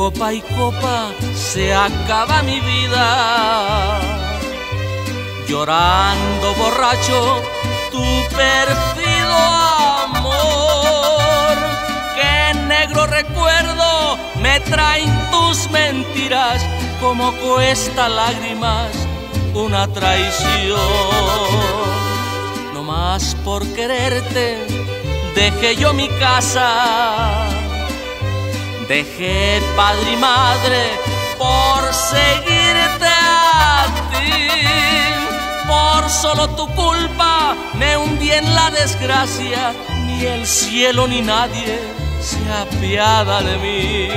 Copa y copa se acaba mi vida. Llorando borracho tu perfido amor. Qué negro recuerdo me traen tus mentiras, como cuesta lágrimas una traición. No más por quererte dejé yo mi casa, dejé padre y madre por seguirte a ti. Por solo tu culpa me hundí en la desgracia, ni el cielo ni nadie se apiada de mí.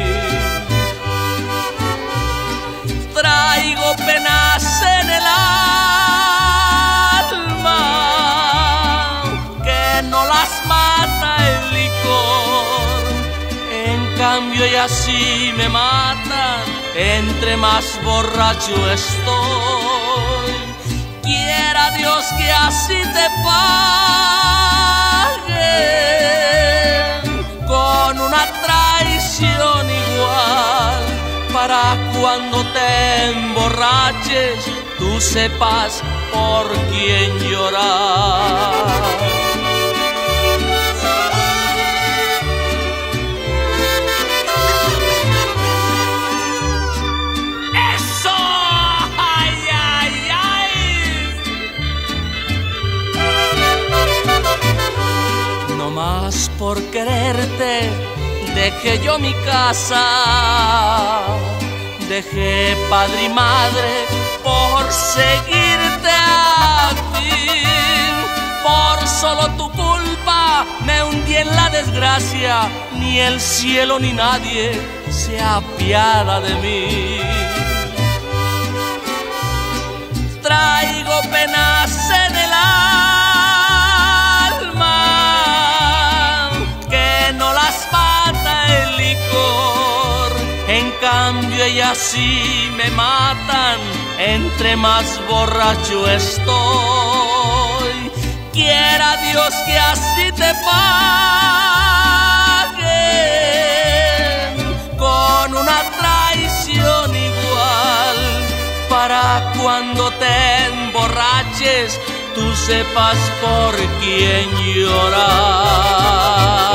Traigo penas en cambio y así me matan, entre más borracho estoy. Quiera Dios que así te pague con una traición igual para cuando te emborraches tú sepas por quién llorar. Por quererte dejé yo mi casa, dejé padre y madre por seguirte a ti. Por solo tu culpa me hundí en la desgracia, ni el cielo ni nadie se apiada de mí. En cambio ellas sí me matan, entre más borracho estoy. Quiera Dios que así te paguen con una traición igual para cuando te emborraches tú sepas por quién llorar.